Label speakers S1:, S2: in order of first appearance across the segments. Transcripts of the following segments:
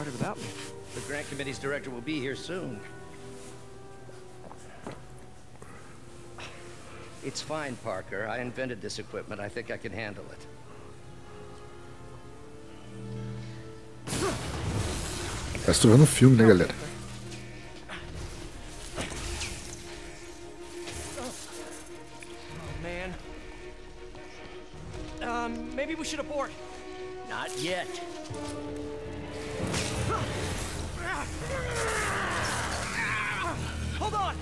S1: started without me.
S2: The grant committee's director will be here soon. It's fine, Parker. I invented this equipment. I think I can handle it.
S3: Parece que tô vendo um filme, né, galera?
S1: Oh, man. Um, maybe we should abort.
S2: Not yet.
S1: Hold on!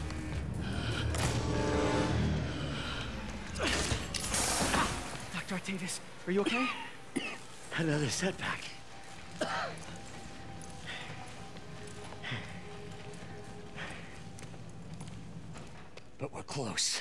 S1: Dr. Octavius, are you okay?
S2: Another setback. But we're close.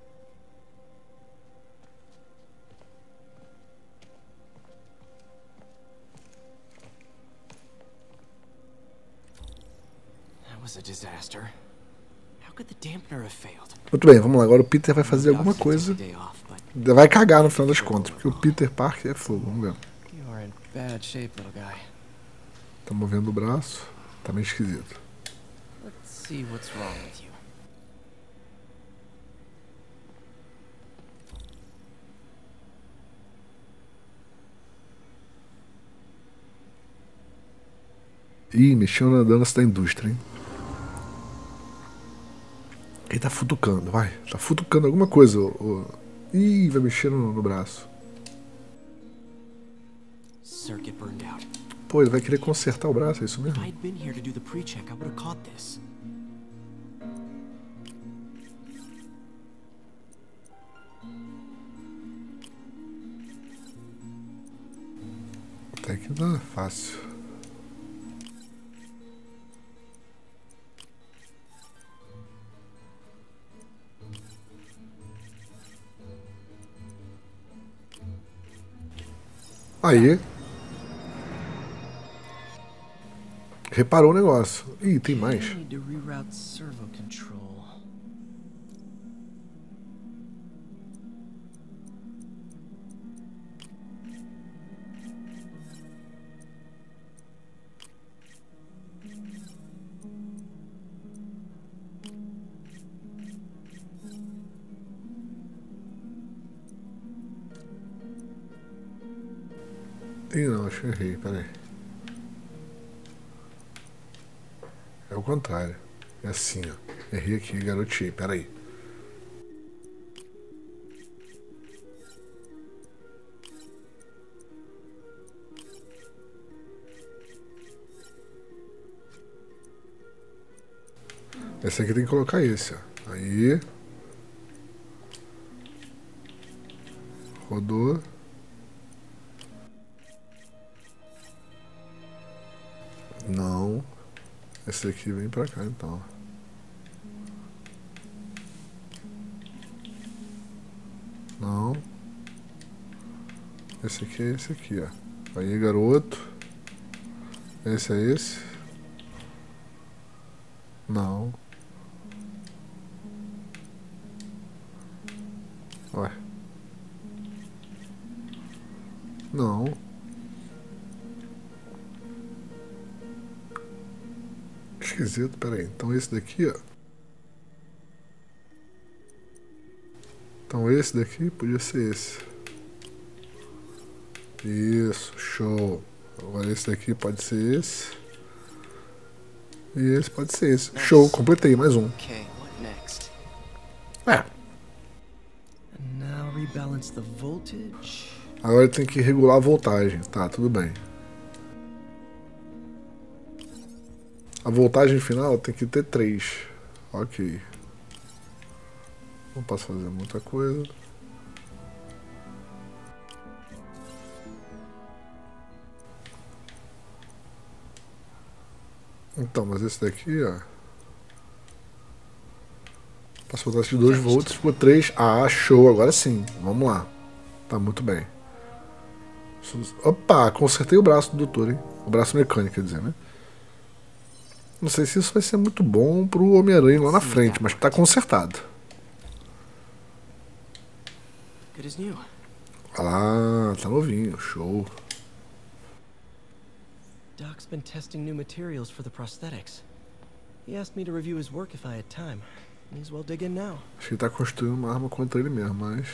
S3: Muito bem, vamos lá. Agora o Peter vai fazer alguma coisa. Vai cagar no final das contas, porque o Peter Parker é fogo. Vamos ver.
S1: you are in bad shape, little guy.
S3: Tá movendo o braço. Tá meio esquisito.
S1: Let's see what's wrong with you.
S3: Ih, mexeu na dança da indústria, hein? Ele tá futucando, vai. Tá futucando alguma coisa. O... Ih, vai mexer no, no braço. Pô, ele vai querer consertar o braço, é isso mesmo? Até que não é fácil. Aí. Reparou o negócio. Ih, tem mais. Ih, não, acho que errei, peraí. É o contrário. É assim, ó. Errei aqui, garotinho, peraí. Esse aqui tem que colocar esse, ó. Aí. Rodou. Esse aqui vem pra cá então. Não. Esse aqui é esse aqui, ó. Aí, garoto. Esse é esse. Não. Ué. Não. Esquisito, peraí. Então esse daqui, ó. Então esse daqui podia ser esse. Isso, show. Agora esse daqui pode ser esse. E esse pode ser esse. Show, completei mais um.
S1: Okay, what next?
S3: É.
S1: And now rebalance the voltage.
S3: Agora tem que regular a voltagem. Tá, tudo bem. A voltagem final tem que ter 3. Ok. Não posso fazer muita coisa. Então, mas esse daqui, ó. Posso botar esse de 2 volts, ficou 3. Ah, show, agora sim. Vamos lá. Tá muito bem. Opa, consertei o braço do doutor, hein? O braço mecânico, quer dizer, né? Não sei se isso vai ser muito bom pro Homem-Aranha lá na frente, mas tá consertado. Lá, tá novinho, show.
S1: Doc's been testing new materials for the prosthetics. He asked me to review his work if I had time. May as well dig in now.
S3: Acho que ele tá construindo uma arma contra ele mesmo, mas.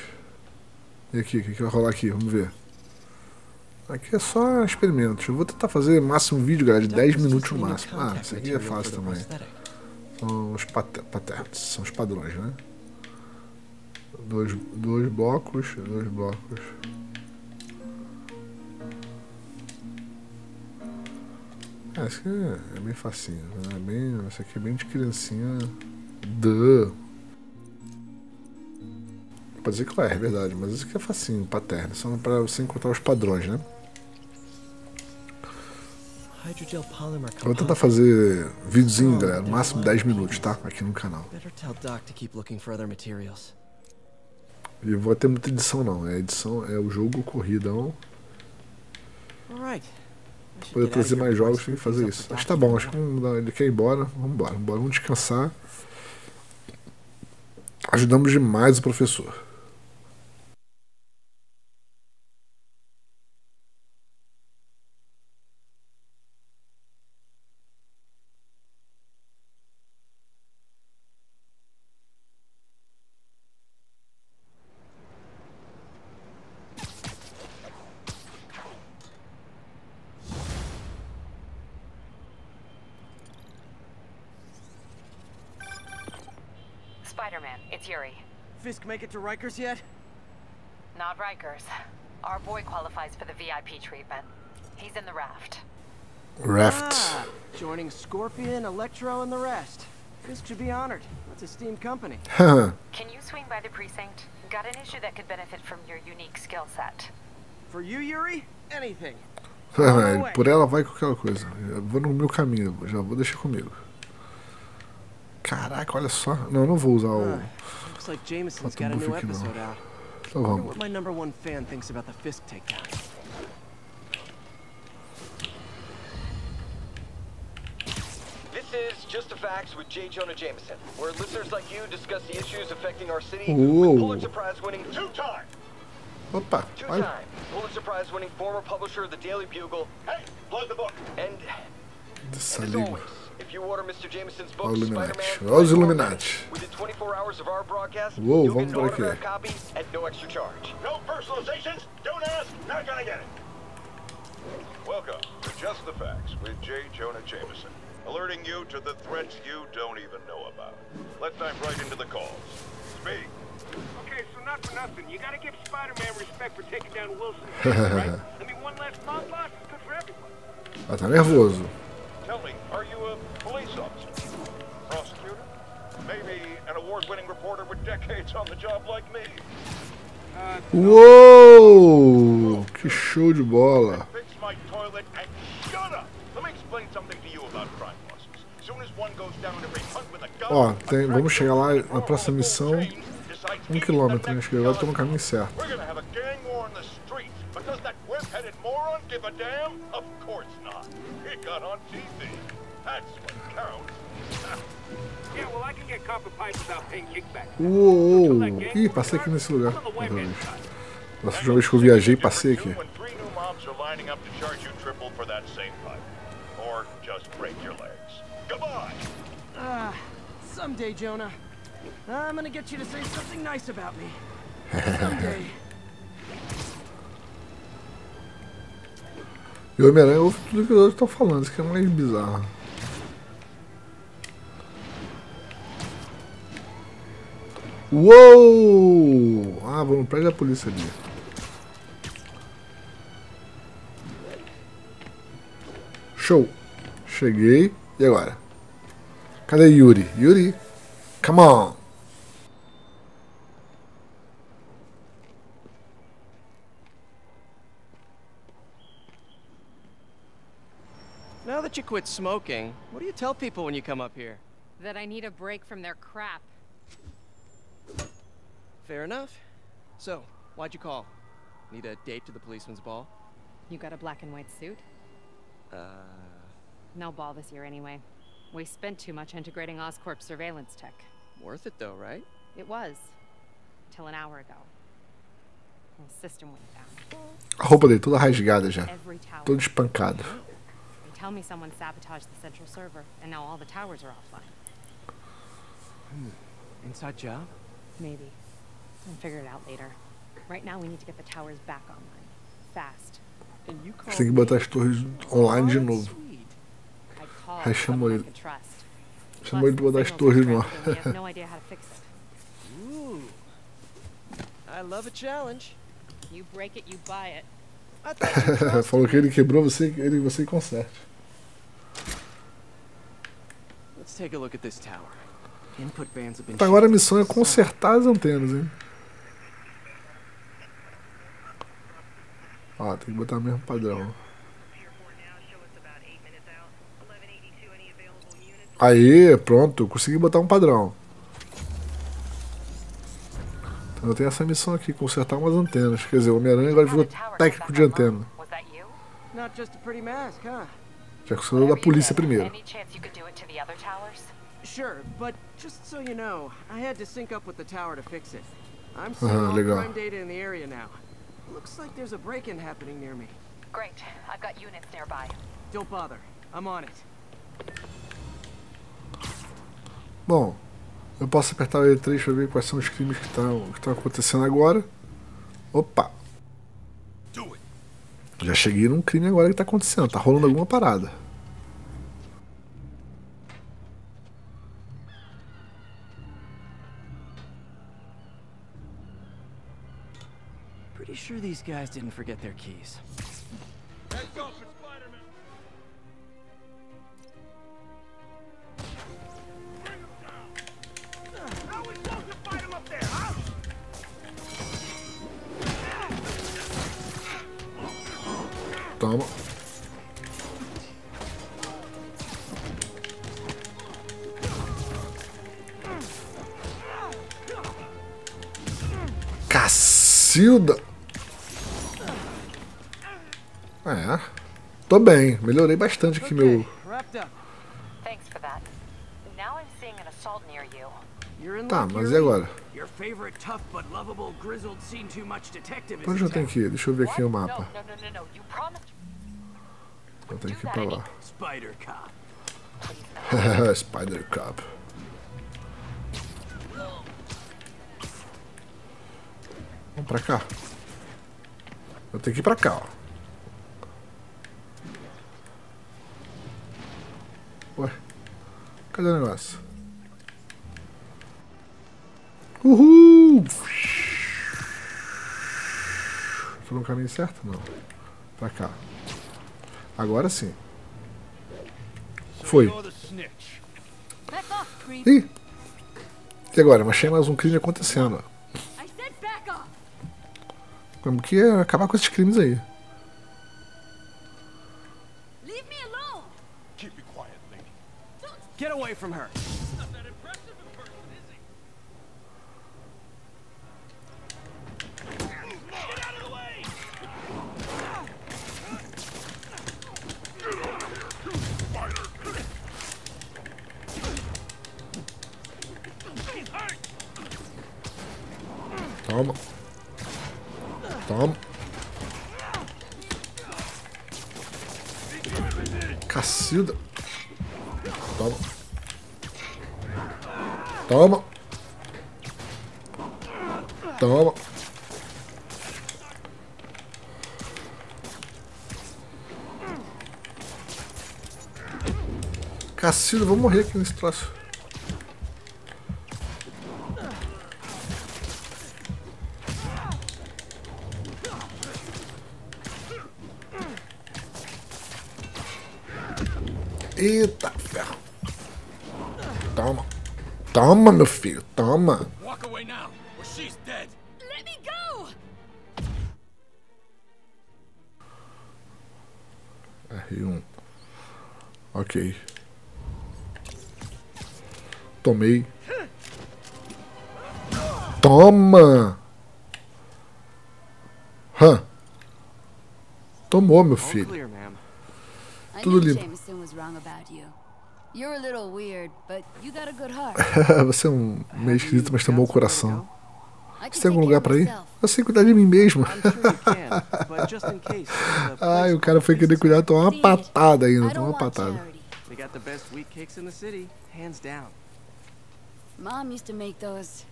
S3: E aqui, o que, que vai rolar aqui? Vamos ver. Aqui é só experimentos. Eu vou tentar fazer máximo vídeo, galera, de 10 minutos no máximo. Ah, isso aqui é fácil também. São os pat patentes, são os padrões, né? Dois, dois blocos, dois blocos. Ah, esse aqui é, é bem facinho, né? É bem, esse aqui é bem de criancinha. Duh. Pode dizer que é, é verdade, mas isso aqui é facinho, paterno. Só para você encontrar os padrões, né? Vou tentar fazer videozinho, galera, no máximo 10 minutos, tá? Aqui no canal. E vou ter muita edição não, é edição, é o jogo corridão. Poder trazer mais jogos, tem que fazer isso. Acho que tá bom, acho que ele quer ir embora. Vamos embora, vamos embora, vamos descansar. Ajudamos demais o professor.
S4: Spider-Man, it's Yuri.
S1: Fisk make it to Rikers yet?
S4: Not Rikers. Our boy qualifies for the VIP treatment. He's in the raft.
S3: Raft.
S1: Ah, joining Scorpion, Electro, and the rest. Fisk should be honored. That's a steam company.
S4: Can you swing by the precinct? Got an issue that could benefit from your unique skill set.
S1: For you, Yuri? Anything.
S3: Por ela vai qualquer coisa. Eu vou no meu caminho, já vou deixar comigo. Caraca, olha só. Não, eu não vou usar o.
S1: Looks like Jameson's got a new episode out.
S3: Então vamos.
S1: What my number one fan thinks about the Fisk takedown.
S5: This is Just the Facts with J. Jonah Jameson, where listeners like you discuss the issues affecting our city with Pulitzer Prize winning two-time,
S3: Opa, olha.
S5: Pulitzer Prize winning former publisher of the Daily Bugle. Hey, plug the book. And,
S3: Dessa
S5: and as
S3: língua.
S5: always, if you order Mr. Jameson's book,
S3: Olha o Illuminati.
S5: Spider-Man,
S3: Olha os Illuminati.
S5: within 24 hours of our broadcast,
S3: Uou,
S5: you'll
S3: vamos
S5: get an
S3: por
S5: autographed copy at no extra charge.
S6: No personalizations. Don't ask. Not gonna get it. Welcome to Just the Facts with J. Jonah Jameson, alerting you to the threats you don't even know about. Let's dive right into the calls. Speak.
S7: Okay, so not for nothing. You gotta give Spider-Man respect for taking down Wilson, right? I mean, one less mob boss is good for everyone.
S3: Ela tá nervoso.
S6: Tell me, are you a police officer? Prosecutor? Maybe an award-winning reporter with decades on the job like me?
S3: Uou! Que show de bola. Ó, tem, vamos chegar lá na próxima missão. Um quilômetro, acho que agora tô no caminho certo. Uou! Ih, passei aqui nesse lugar. Nossa, última vez que eu viajei, passei aqui.
S1: Someday, Jonah, I'm gonna get you to say something nice about me. Someday.
S3: E o Homem-Aranha ouve tudo que os outros estão falando, isso que é mais bizarro. Uou! Ah, vamos prédio da polícia ali. Show! Cheguei. E agora? Cadê Yuri? Yuri! Come on!
S1: Now that you quit smoking, what do you tell people when you come up here?
S4: That I need a break from their crap.
S1: Fair enough. So, why'd you call? Need a date to the policeman's ball?
S4: You got a black and white suit?
S1: Uh,
S4: No ball this year anyway. We spent too much integrating Oscorp surveillance tech.
S1: worth it though, right?
S4: It was. Till an hour ago. The system went down.
S3: A roupa dele toda rasgada já.
S4: Every tower.
S3: Todo espancado.
S4: They tell me someone sabotaged the central server, and now all the towers are offline. Hmm.
S1: Inside job?
S4: Maybe. I'll figure it out later. Right now, we need to get the towers back online. Fast.
S1: And you call
S3: Você tem que botar as torres online de novo.
S4: I called
S3: Aí chamou ele. Chamou ele pra botar as torres no ar.
S1: I love a challenge.
S4: You break it, you buy it.
S3: Falou que ele quebrou, você, ele, você conserte.
S1: Let's take a look at this tower. Input bands have been
S3: Tá, agora a missão é consertar as antenas, hein? Ó, tem que botar o mesmo padrão. Aê, pronto, consegui botar um padrão. Então eu tenho essa missão aqui, consertar umas antenas. Quer dizer, o Homem-Aranha agora virou técnico de antena.
S4: Was that you?
S1: Not just a pretty mask, huh?
S3: Já que sou da polícia primeiro.
S4: Any chance you could do it to the other towers?
S1: Sure, but just so you know, I had to sync up with the tower to fix it. I'm
S3: Aham,
S1: seeing all
S3: legal.
S1: crime data in the area now. Looks like there's a break-in happening near me.
S4: Great. I've got units nearby.
S1: Don't bother. I'm on it.
S3: Bom, eu posso apertar o E3 para ver quais são os crimes que estão que estão acontecendo agora. Opa! Já cheguei num crime agora que está acontecendo. Tá rolando alguma parada.
S1: Sure these guys didn't forget their keys.
S7: How we supposed to fight him up there, huh?
S3: Toma. Cacilda! É. Tô bem. Melhorei bastante aqui meu. Tá, mas e agora? Pra onde eu tenho que ir? Deixa eu ver aqui o mapa. Eu tenho que ir pra lá.
S1: Spider cop.
S3: Spider Cop. Vamos pra cá. Eu tenho que ir pra cá, ó. Cadê o negócio? Uhul! Tô no caminho certo? Não. Pra cá. Agora sim. Foi. Ih! E agora? Eu achei mais um crime acontecendo. Como que é acabar com esses crimes aí?
S1: Away from her.
S3: Toma. Toma. Cacilda. Toma. Toma. Toma. Cacilda, vou morrer aqui nesse troço. Eita ferro. Toma. Toma, meu filho. Toma.
S8: Walk away now, or she's dead.
S9: Let me go.
S3: R1. Ok. Tomei. Toma! Hã? Tomou, meu filho. Tudo limpo. Você é um meio esquisito, mas tem um bom coração. Você tem algum lugar
S9: of
S3: ir? Eu sei cuidar de mim mesmo. Ai, o cara foi querer cuidar, tomar uma patada ainda,
S9: don't
S3: uma patada.
S9: Mom used to make those.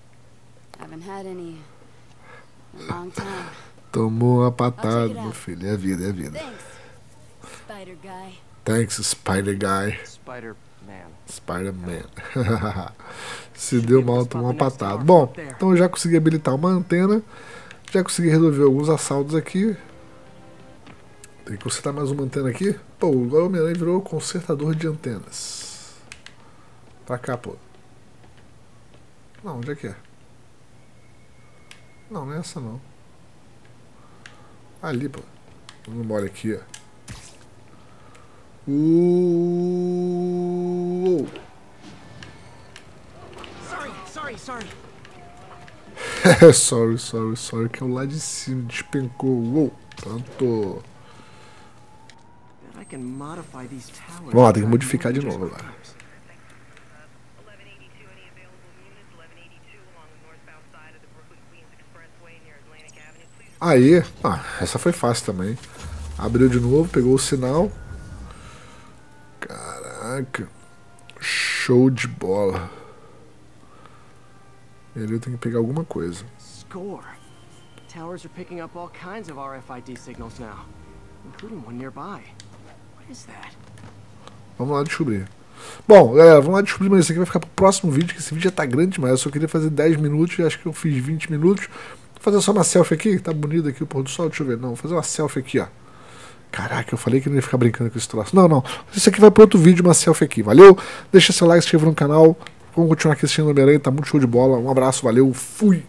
S9: Haven't had any in a long time.
S3: Tomou uma patada, meu filho. É vida, é vida.
S9: Thanks, Spider Guy.
S3: Thanks, Spider Guy.
S1: Spider-Man.
S3: Se deu mal, tomou uma patada. Bom, então eu já consegui habilitar uma antena. Já consegui resolver alguns assaltos aqui. Tem que consertar mais uma antena aqui. Pô, agora o Homem-Aranha virou consertador de antenas. Pra cá, pô. Não, onde é que é? Não, não é essa não. Ali, pô. Vamos embora aqui, ó. Uh...
S1: Sorry, sorry, sorry.
S3: sorry, sorry, sorry, que é o lá de cima, despencou. Uou. Vamos lá, tem que modificar de novo
S1: more
S3: agora.
S1: visitors.
S10: 1182, any available units? 1182 along the northbound side of the Brooklyn Queens Expressway near Atlantic Avenue. Please
S3: Aí, ah, essa foi fácil também. Abriu de novo, pegou o sinal. Caraca. Show de bola. E eu tenho que pegar alguma coisa.
S1: Score. Towers are picking up all kinds of RFID signals now, including one nearby. What is that?
S3: Vamos lá descobrir. Bom, galera, vamos lá descobrir, mas isso aqui vai ficar pro próximo vídeo, que esse vídeo já tá grande demais. Eu só queria fazer 10 minutos acho que eu fiz 20 minutos. Vou fazer só uma selfie aqui, tá bonito aqui o pôr do sol, deixa eu ver. Não, vou fazer uma selfie aqui, ó. Caraca, eu falei que não ia ficar brincando com esse troço. Não, não. Isso aqui vai para outro vídeo, uma selfie aqui. Valeu? Deixa seu like, se inscreva no canal. Vamos continuar aqui assistindo o Homem-Aranha, tá muito show de bola. Um abraço, valeu, fui!